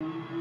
you